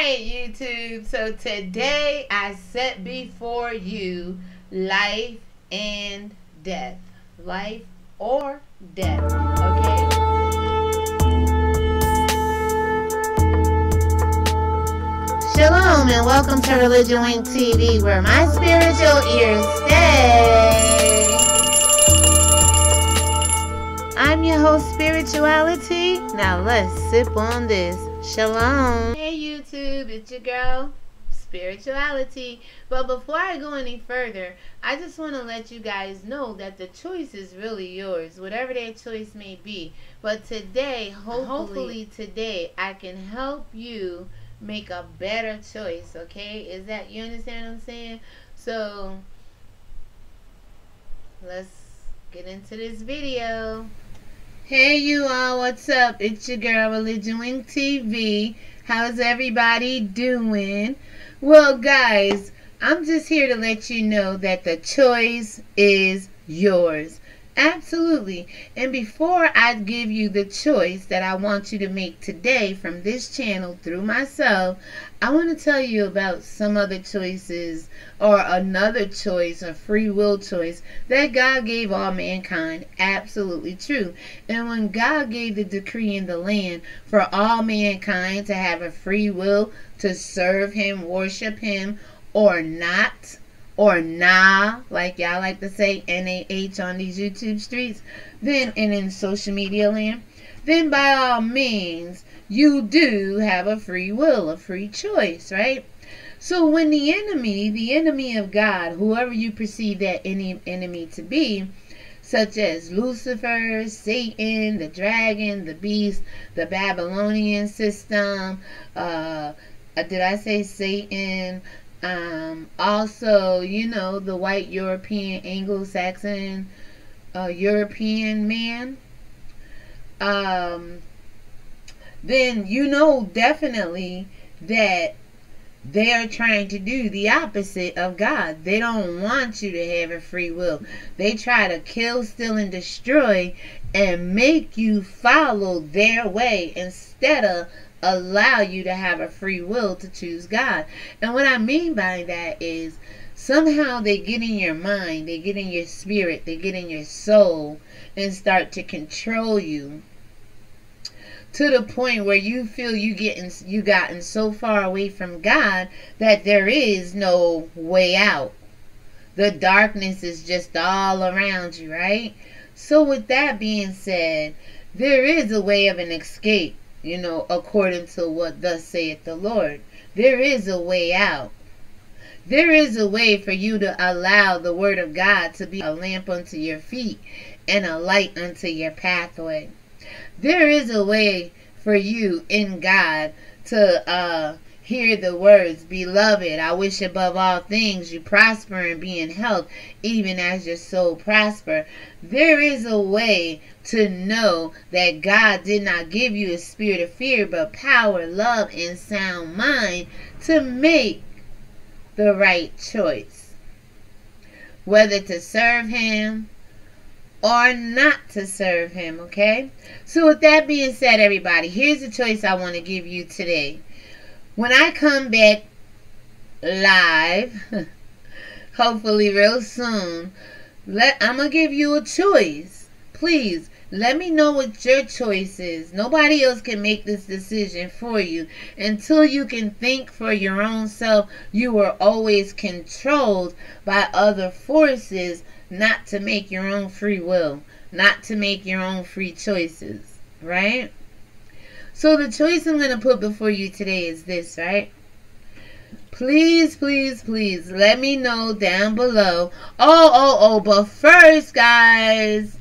right, YouTube. So today I set before you life and death. Life or death. Okay? Shalom and welcome to Religion Wink TV where my spiritual ears stay. I'm your host, Spirituality. Now let's sip on this. Shalom. Hey YouTube, it's your girl, Spirituality. But before I go any further, I just want to let you guys know that the choice is really yours, whatever that choice may be. But today, hopefully, hopefully today, I can help you make a better choice, okay? Is that, you understand what I'm saying? So, let's get into this video. Hey you all, what's up? It's your girl Religion Wink TV. How's everybody doing? Well guys, I'm just here to let you know that the choice is yours. Absolutely. And before I give you the choice that I want you to make today from this channel through myself, I want to tell you about some other choices or another choice, a free will choice that God gave all mankind. Absolutely true. And when God gave the decree in the land for all mankind to have a free will to serve Him, worship Him, or not, or nah, like y'all like to say N-A-H on these YouTube streets, then and in social media land, then by all means, you do have a free will, a free choice, right? So when the enemy, the enemy of God, whoever you perceive that any enemy to be, such as Lucifer, Satan, the dragon, the beast, the Babylonian system, uh, uh did I say Satan? Um, also, you know, the white European, Anglo-Saxon, uh, European man. Um, then you know definitely that they are trying to do the opposite of God. They don't want you to have a free will. They try to kill, steal, and destroy and make you follow their way instead of allow you to have a free will to choose God. And what I mean by that is somehow they get in your mind, they get in your spirit, they get in your soul and start to control you to the point where you feel you getting you gotten so far away from God that there is no way out. The darkness is just all around you, right? So with that being said, there is a way of an escape you know, according to what thus saith the Lord. There is a way out. There is a way for you to allow the word of God to be a lamp unto your feet and a light unto your pathway. There is a way for you in God to uh, hear the words, Beloved, I wish above all things you prosper and be in health, even as your soul prosper. There is a way to know that God did not give you a spirit of fear, but power, love, and sound mind to make the right choice. Whether to serve Him or not to serve Him, okay? So, with that being said, everybody, here's the choice I want to give you today when I come back live, hopefully real soon, let I'm gonna give you a choice. Please let me know what your choice is. Nobody else can make this decision for you. Until you can think for your own self, you are always controlled by other forces not to make your own free will, not to make your own free choices, right? So the choice I'm going to put before you today is this, right? Please, please, please let me know down below. Oh, oh, oh, but first, guys,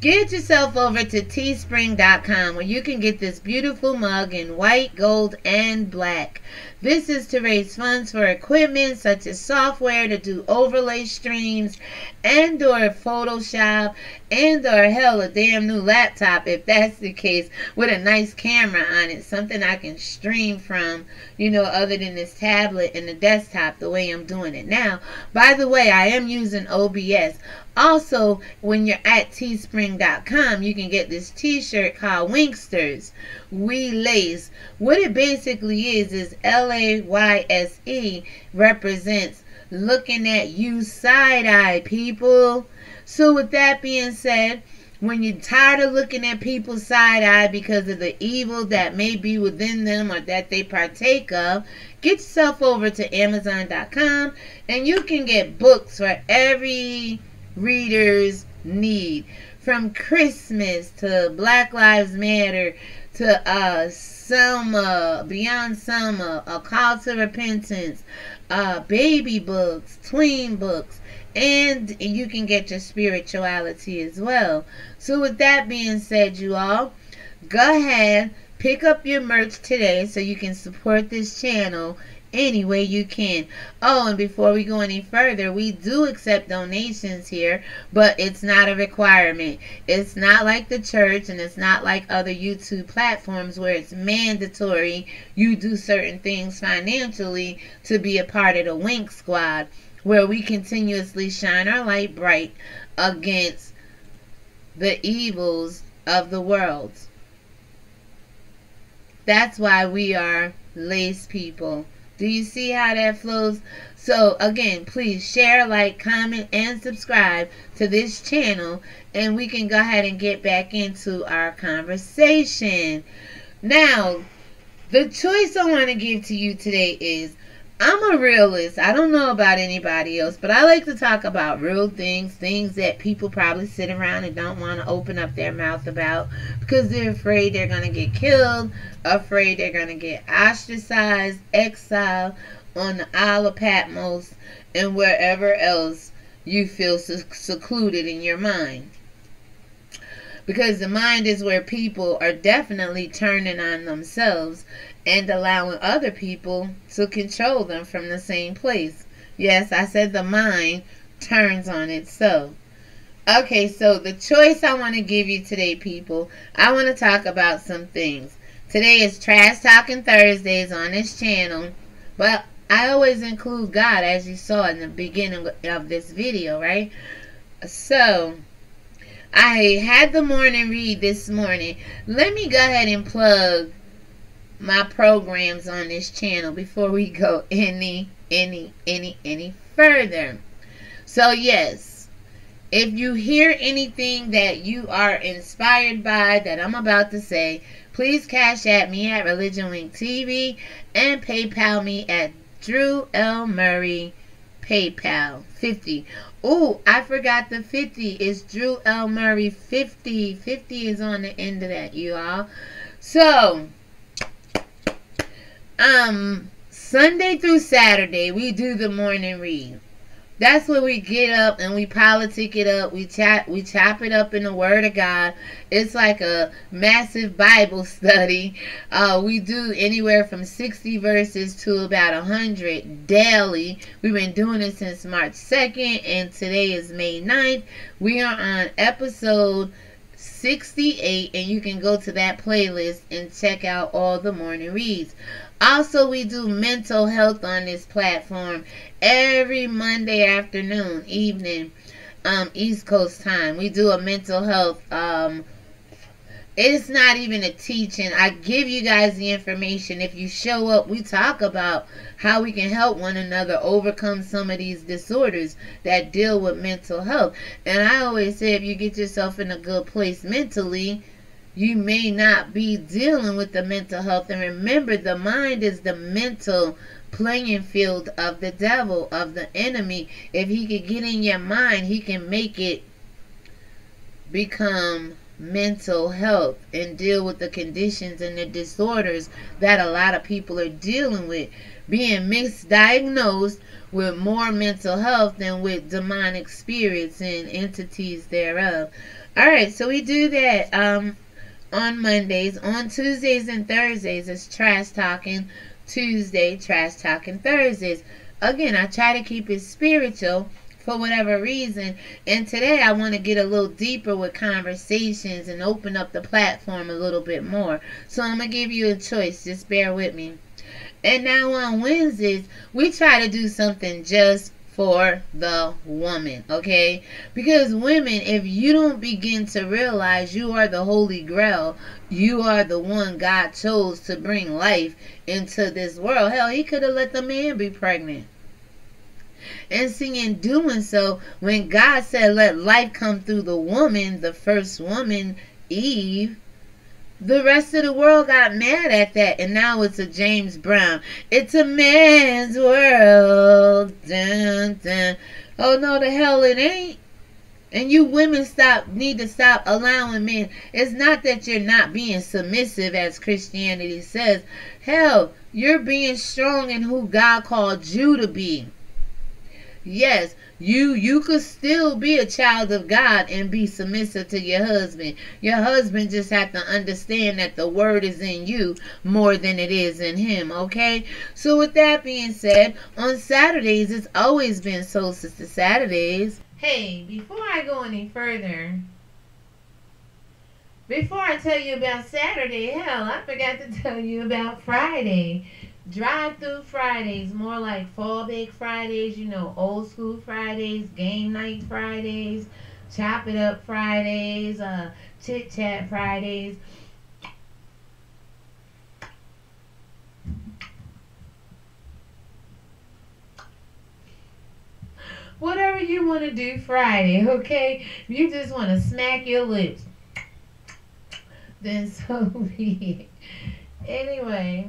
get yourself over to teespring.com where you can get this beautiful mug in white, gold, and black. This is to raise funds for equipment such as software to do overlay streams and or Photoshop and or hell a damn new laptop if that's the case with a nice camera on it. Something I can stream from, you know, other than this tablet and the desktop the way I'm doing it now. By the way, I am using OBS. Also, when you're at teespring.com, you can get this t-shirt called Winksters. We lace. What it basically is is L-A-Y-S-E represents looking at you side-eye, people. So with that being said, when you're tired of looking at people side eye because of the evil that may be within them or that they partake of, get yourself over to Amazon.com and you can get books for every reader's need. From Christmas to Black Lives Matter to uh, Selma, Beyond Selma, A Call to Repentance, uh, baby books, tween books, and you can get your spirituality as well. So, with that being said, you all, go ahead, pick up your merch today so you can support this channel any way you can. Oh, and before we go any further, we do accept donations here, but it's not a requirement. It's not like the church and it's not like other YouTube platforms where it's mandatory you do certain things financially to be a part of the Wink Squad where we continuously shine our light bright against the evils of the world. That's why we are lace people. Do you see how that flows? So again, please share, like, comment, and subscribe to this channel and we can go ahead and get back into our conversation. Now, the choice I want to give to you today is I'm a realist. I don't know about anybody else, but I like to talk about real things, things that people probably sit around and don't want to open up their mouth about because they're afraid they're going to get killed, afraid they're going to get ostracized, exiled on the Isle of Patmos, and wherever else you feel secluded in your mind. Because the mind is where people are definitely turning on themselves and allowing other people to control them from the same place. Yes, I said the mind turns on itself. Okay, so the choice I want to give you today, people, I want to talk about some things. Today is Trash Talking Thursdays on this channel, but I always include God as you saw in the beginning of this video, right? So, I had the morning read this morning. Let me go ahead and plug my programs on this channel before we go any, any, any, any further. So, yes, if you hear anything that you are inspired by that I'm about to say, please cash at me at Religion Wink TV and PayPal me at Dru L. Murray PayPal 50. Oh, I forgot the 50 is Dru L. Murray 50. 50 is on the end of that, you all. So, um Sunday through Saturday we do the morning read. That's where we get up and we politic it up. We chat we chop it up in the Word of God. It's like a massive Bible study. Uh, we do anywhere from 60 verses to about 100 daily. We've been doing it since March 2nd and today is May 9th. We are on episode 68 and you can go to that playlist and check out all the morning reads. Also, we do mental health on this platform every Monday afternoon, evening, um, East Coast time. We do a mental health. Um, it's not even a teaching. I give you guys the information. If you show up, we talk about how we can help one another overcome some of these disorders that deal with mental health. And I always say if you get yourself in a good place mentally, you may not be dealing with the mental health. And remember, the mind is the mental playing field of the devil, of the enemy. If he can get in your mind, he can make it become mental health and deal with the conditions and the disorders that a lot of people are dealing with. Being misdiagnosed with more mental health than with demonic spirits and entities thereof. All right, so we do that. Um, on Mondays. On Tuesdays and Thursdays, it's Trash Talking Tuesday, Trash Talking Thursdays. Again, I try to keep it spiritual for whatever reason. And today I want to get a little deeper with conversations and open up the platform a little bit more. So I'm going to give you a choice. Just bear with me. And now on Wednesdays, we try to do something just for the woman, okay? Because women, if you don't begin to realize you are the holy grail, you are the one God chose to bring life into this world. Hell, he could have let the man be pregnant. And see, in doing so, when God said, let life come through the woman, the first woman, Eve, the rest of the world got mad at that, and now it's a James Brown. It's a man's world. Dun, dun. Oh no, the hell it ain't. And you women stop need to stop allowing men. It's not that you're not being submissive as Christianity says. Hell, you're being strong in who God called you to be. Yes, you you could still be a child of God and be submissive to your husband. Your husband just have to understand that the word is in you more than it is in him, okay? So with that being said, on Saturdays it's always been Soul Sister Saturdays. Hey, before I go any further, before I tell you about Saturday, hell, I forgot to tell you about Friday. Drive through Fridays, more like fallback Fridays, you know, old school Fridays, game night Fridays, chop it up Fridays, uh, chit chat Fridays. Whatever you want to do Friday, okay? You just want to smack your lips, then so be it. Anyway.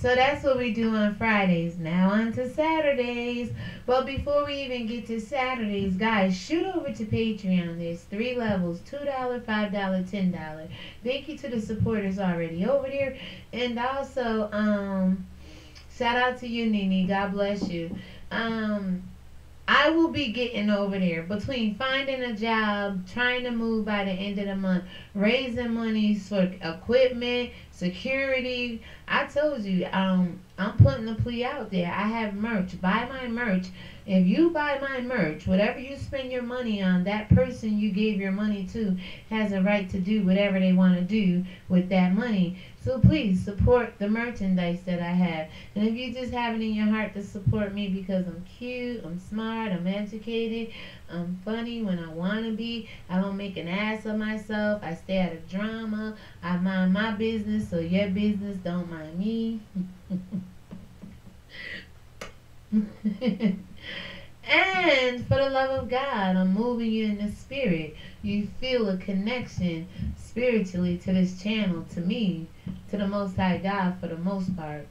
So that's what we do on Fridays. Now on to Saturdays. But before we even get to Saturdays, guys, shoot over to Patreon. There's three levels, $2, $5, $10. Thank you to the supporters already over there. And also, um, shout out to you, Nini. God bless you. Um, I will be getting over there between finding a job, trying to move by the end of the month, raising monies for equipment, security. I told you, um, I'm putting the plea out there. I have merch. Buy my merch. If you buy my merch, whatever you spend your money on, that person you gave your money to has a right to do whatever they want to do with that money. So please support the merchandise that I have. And if you just have it in your heart to support me because I'm cute, I'm smart, I'm educated, I'm funny when I want to be, I don't make an ass of myself, I stay out of drama, I mind my business so your business don't mind me. And for the love of God, I'm moving you in the spirit. You feel a connection spiritually to this channel, to me, to the Most High God for the most part.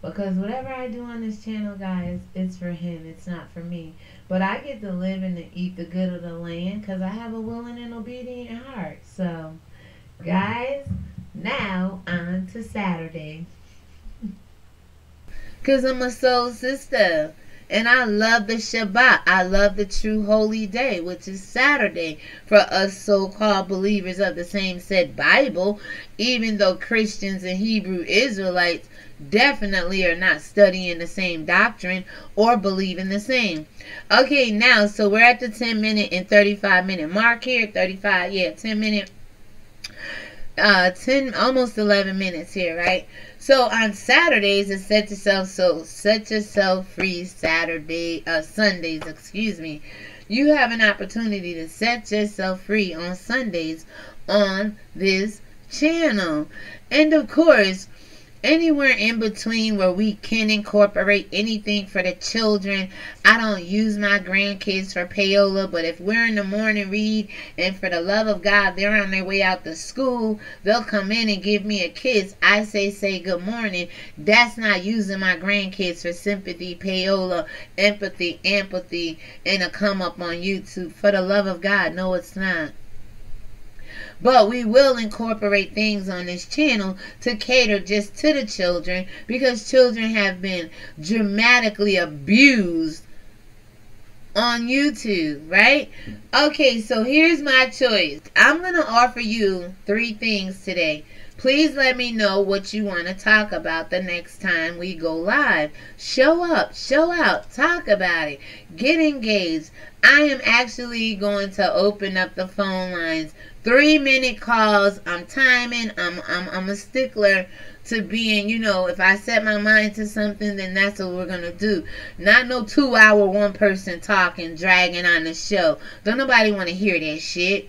Because whatever I do on this channel, guys, it's for Him. It's not for me. But I get to live and to eat the good of the land because I have a willing and obedient heart. So, guys, now on to Saturday. Because I'm a soul sister. And I love the Shabbat. I love the true holy day, which is Saturday for us so called believers of the same said Bible, even though Christians and Hebrew Israelites definitely are not studying the same doctrine or believing the same. Okay, now, so we're at the 10 minute and 35 minute mark here. 35, yeah, 10 minute uh 10 almost 11 minutes here right? So on saturdays it's set yourself so set yourself free saturday uh sundays excuse me. You have an opportunity to set yourself free on sundays on this channel. And of course anywhere in between where we can incorporate anything for the children. I don't use my grandkids for payola, but if we're in the morning read and for the love of God, they're on their way out to school, they'll come in and give me a kiss. I say, say good morning. That's not using my grandkids for sympathy, payola, empathy, empathy, and a come up on YouTube. For the love of God, no, it's not. But we will incorporate things on this channel to cater just to the children because children have been dramatically abused on YouTube, right? Okay, so here's my choice. I'm going to offer you three things today. Please let me know what you want to talk about the next time we go live. Show up, show out, talk about it, get engaged. I am actually going to open up the phone lines. Three minute calls. I'm timing. I'm I'm I'm a stickler to being, you know, if I set my mind to something, then that's what we're gonna do. Not no two hour one person talking, dragging on the show. Don't nobody want to hear that shit.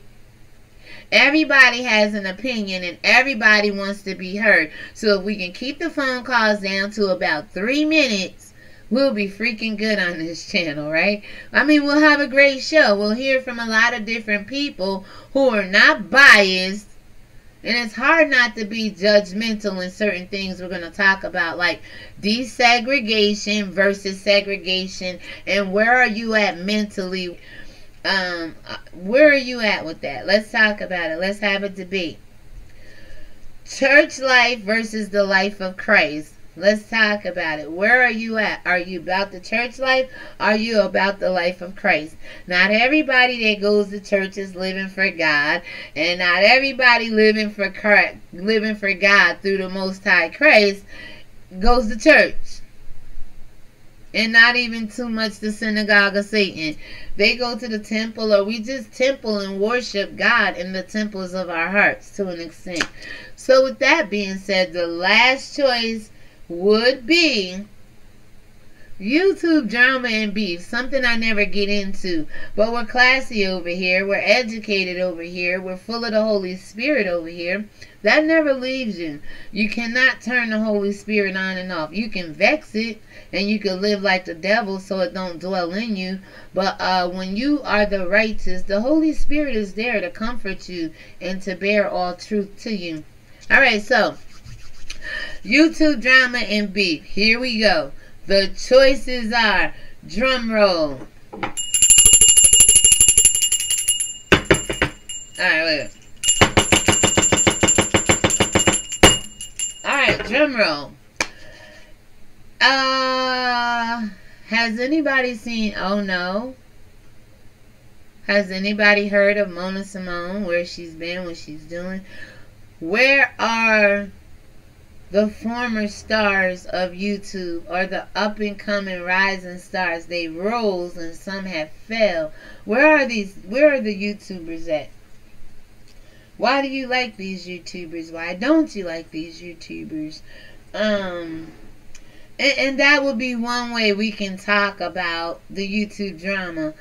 Everybody has an opinion and everybody wants to be heard. So if we can keep the phone calls down to about three minutes, we'll be freaking good on this channel, right? I mean, we'll have a great show. We'll hear from a lot of different people who are not biased. And it's hard not to be judgmental in certain things we're going to talk about, like desegregation versus segregation, and where are you at mentally um, where are you at with that? Let's talk about it. Let's have a debate. Church life versus the life of Christ. Let's talk about it. Where are you at? Are you about the church life? Are you about the life of Christ? Not everybody that goes to church is living for God, and not everybody living for Christ, living for God through the Most High Christ goes to church and not even too much the synagogue of Satan. They go to the temple, or we just temple and worship God in the temples of our hearts to an extent. So, with that being said, the last choice would be YouTube drama and beef, something I never get into. But we're classy over here. We're educated over here. We're full of the Holy Spirit over here. That never leaves you. You cannot turn the Holy Spirit on and off. You can vex it and you can live like the devil so it don't dwell in you. But uh, when you are the righteous, the Holy Spirit is there to comfort you and to bear all truth to you. All right, so YouTube drama and beef. Here we go. The choices are drum roll. Alright, wait. Alright, drum roll. Uh, has anybody seen Oh No? Has anybody heard of Mona Simone, where she's been, what she's doing? Where are the former stars of YouTube or the up and coming rising stars. They rose and some have fell. Where are these where are the YouTubers at? Why do you like these YouTubers? Why don't you like these YouTubers? Um and, and that would be one way we can talk about the YouTube drama.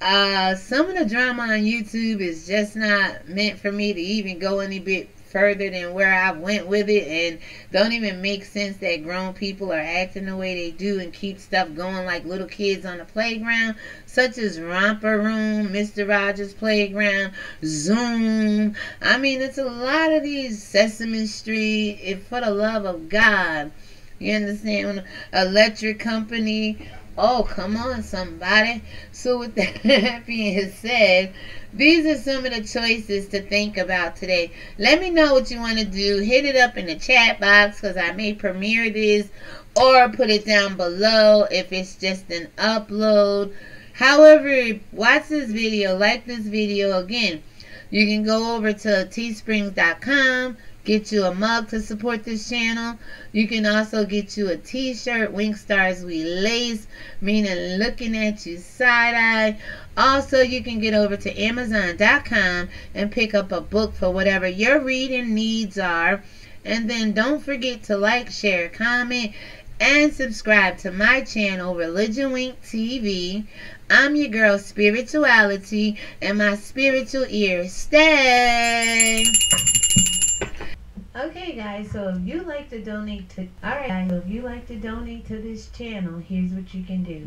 Uh, some of the drama on YouTube is just not meant for me to even go any bit further than where I went with it and don't even make sense that grown people are acting the way they do and keep stuff going like little kids on the playground, such as Romper Room, Mr. Rogers Playground, Zoom. I mean, it's a lot of these Sesame Street, if for the love of God. You understand? Electric company. Oh, come on, somebody. So, with that being said, these are some of the choices to think about today. Let me know what you want to do. Hit it up in the chat box because I may premiere this or put it down below if it's just an upload. However, watch this video, like this video again. You can go over to teesprings.com Get you a mug to support this channel. You can also get you a t-shirt, Wink Stars We Lace, meaning looking at you side-eye. Also, you can get over to Amazon.com and pick up a book for whatever your reading needs are. And then don't forget to like, share, comment, and subscribe to my channel, Religion Wink TV. I'm your girl, Spirituality, and my spiritual ears stay. Okay guys, so if you like to donate to alright guys, so if you like to donate to this channel, here's what you can do.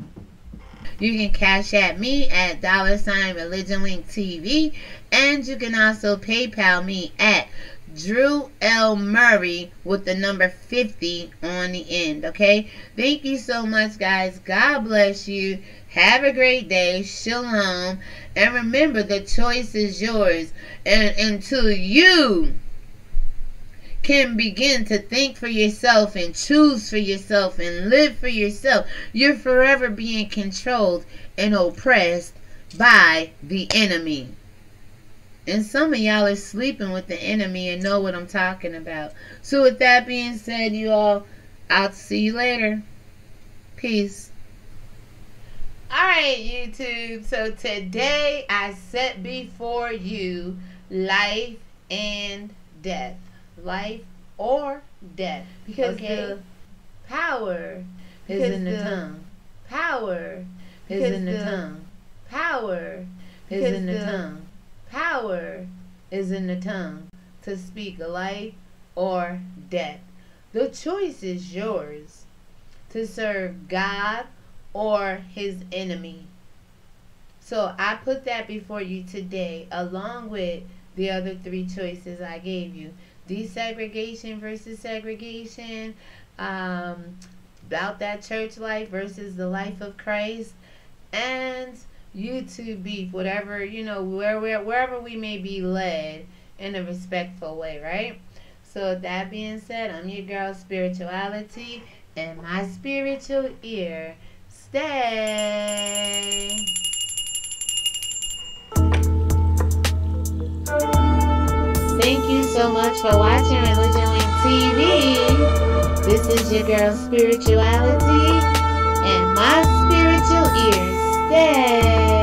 You can cash at me at dollar sign religion wink TV and you can also PayPal me at Dru L. Murray with the number 50 on the end. Okay? Thank you so much, guys. God bless you. Have a great day. Shalom. And remember, the choice is yours. And until you can begin to think for yourself and choose for yourself and live for yourself, you're forever being controlled and oppressed by the enemy. And some of y'all are sleeping with the enemy and know what I'm talking about. So with that being said, you all, I'll see you later. Peace. Alright, YouTube. So today I set before you life and death. Life or death. Because okay? the power is in the, the, tongue. Power is in the, the, tongue. Power is in the, the tongue. Power is in the tongue to speak life or death. The choice is yours to serve God or his enemy. So I put that before you today, along with the other three choices I gave you desegregation versus segregation, um, about that church life versus the life of Christ, and YouTube beef, whatever, you know, where, where, wherever we may be led in a respectful way, right? So, that being said, I'm your girl, Spirituality, and my spiritual ear stay. Thank you so much for watching Religion TV. This is your girl Spirituality and my spiritual ears stay.